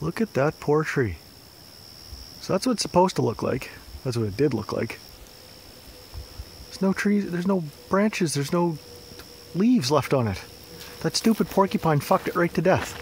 Look at that poor tree. So that's what it's supposed to look like. That's what it did look like. There's no trees, there's no branches, there's no leaves left on it. That stupid porcupine fucked it right to death.